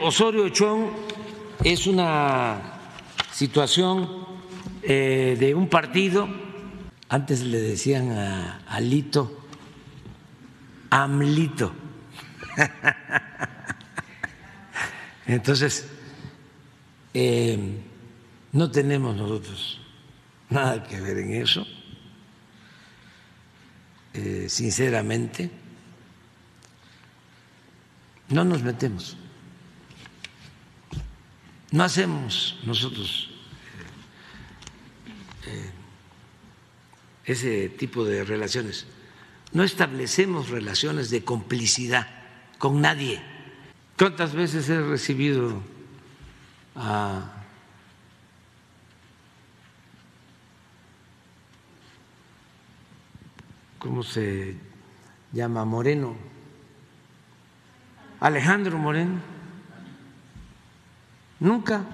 Osorio Chong es una situación eh, de un partido, antes le decían a Alito, Amlito. Entonces, eh, no tenemos nosotros nada que ver en eso, eh, sinceramente, no nos metemos. No hacemos nosotros eh, ese tipo de relaciones. No establecemos relaciones de complicidad con nadie. ¿Cuántas veces he recibido a ¿cómo se llama? Moreno. Alejandro Moreno. Nunca